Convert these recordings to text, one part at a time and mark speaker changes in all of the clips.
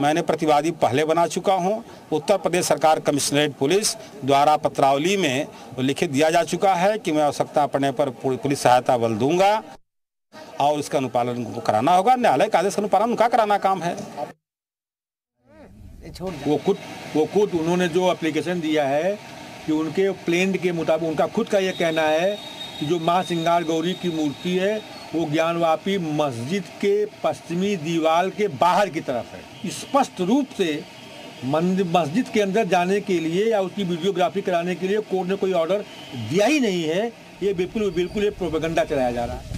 Speaker 1: मैंने प्रतिवादी पहले बना चुका हूँ। उत्तर प्रदेश सरकार कमिश्नरेट पुलिस द्वारा पत्रावली में लिखित दिया जा चुका है कि मैं आवश्यकता पड़ने पर पुलिस सहायता बल दूँगा और इसका अनुपालन उनको कराना होगा। न्यायालय का आदेश का अनुपालन उनका कराना काम है।
Speaker 2: वो खुद वो खुद उन्होंने जो एप्लीकेशन दिया है कि उनके प्लेन के मुताबिक उनका खुद का ये कहना है कि जो माँ सिंगार गौरी की मूर्ति है वो ज्ञानवापी मस्जिद के पश्चिमी दीवार के बाहर की तरफ़ है। स्पष्ट रूप से मंदिर मस्जिद के अंदर जाने के लिए या उसकी वीडियोग्राफी कराने के लिए कोर्ट ने कोई ऑर्डर दिया ही नहीं है। ये बिल्कुल बिल्कुल ये प्रोपेगंडा चलाया जा रहा है।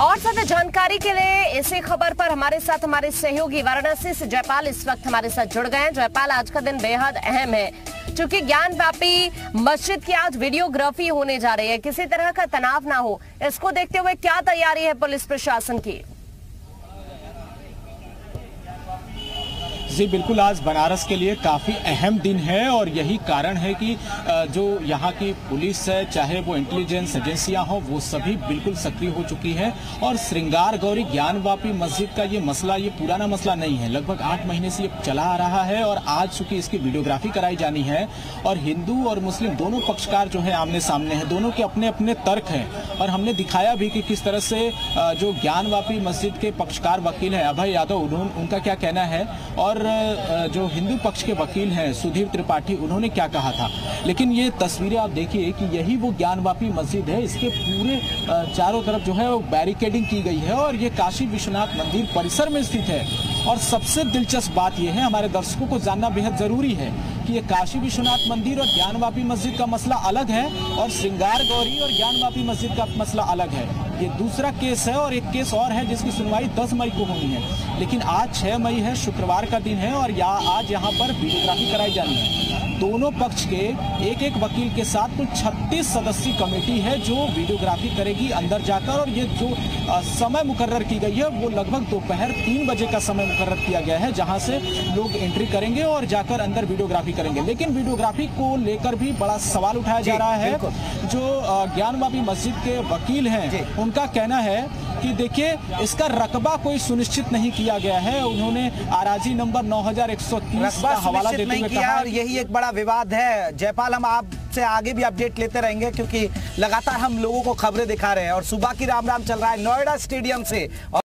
Speaker 3: और ज़्यादा जानकारी के लिए इसी खबर पर हमारे साथ हमारे सहयोगी वाराणसी से जयपाल इस वक्त हमारे साथ जुड़ गए हैं। जयपाल, आज का दिन बेहद अहम है। क्योंकि ज्ञान व्यापी मस्जिद की आज वीडियोग्राफी होने जा रही है। किसी तरह का तनाव ना हो। इसको देखते हुए क्या तैयारी है पुलिस प्रशासन की?
Speaker 4: जी, बिल्कुल आज बनारस के लिए काफ़ी अहम दिन है और यही कारण है कि जो यहाँ की पुलिस है, चाहे वो इंटेलिजेंस एजेंसियाँ हो, वो सभी बिल्कुल सक्रिय हो चुकी है और श्रृंगार गौरी ज्ञानवापी मस्जिद का ये मसला, ये पुराना मसला नहीं है। लगभग आठ महीने से ये चला आ रहा है और आज चूँकि इसकी वीडियोग्राफी कराई जानी है और हिंदू और मुस्लिम दोनों पक्षकार जो है आमने सामने हैं, दोनों के अपने अपने तर्क हैं और हमने दिखाया भी कि किस तरह से जो ज्ञानवापी मस्जिद के पक्षकार वकील हैं अभय यादव उन्होंने उनका क्या कहना है? और जो हिंदू पक्ष के वकील हैं सुधीर त्रिपाठी, उन्होंने क्या कहा था? लेकिन ये तस्वीरें आप देखिए कि यही वो ज्ञानवापी मस्जिद है, इसके पूरे चारों तरफ़ जो है वो बैरिकेडिंग की गई है और ये काशी विश्वनाथ मंदिर परिसर में स्थित है। और सबसे दिलचस्प बात यह है, हमारे दर्शकों को जानना बेहद ज़रूरी है कि ये काशी विश्वनाथ मंदिर और ज्ञानवापी मस्जिद का मसला अलग है और श्रृंगार गौरी और ज्ञानवापी मस्जिद का मसला अलग है। ये दूसरा केस है और एक केस और है जिसकी सुनवाई 10 मई को होनी है। लेकिन आज 6 मई है, शुक्रवार का दिन है और या आज यहाँ पर वीडियोग्राफी कराई जानी है। दोनों पक्ष के एक एक वकील के साथ कुल 36 सदस्यीय कमेटी है जो वीडियोग्राफी करेगी अंदर जाकर और ये जो समय मुकर्र की गई है वो लगभग दोपहर तीन बजे का समय मुकर्र किया गया है जहाँ से लोग एंट्री करेंगे और जाकर अंदर वीडियोग्राफी करेंगे। लेकिन वीडियोग्राफी को लेकर भी बड़ा सवाल उठाया जा रहा है जो ज्ञानवापी मस्जिद के वकील। हैं उनका कहना है कि देखिए इसका रकबा कोई सुनिश्चित नहीं किया गया है। उन्होंने आराजी नंबर 9130
Speaker 3: रकबा
Speaker 4: का हवाला देते हुए कहा
Speaker 3: और यही एक बड़ा विवाद है। जयपाल, हम आपसे आगे भी अपडेट लेते रहेंगे क्योंकि लगातार हम लोगों को खबरें दिखा रहे हैं और सुबह की राम राम चल रहा है नोएडा स्टेडियम से।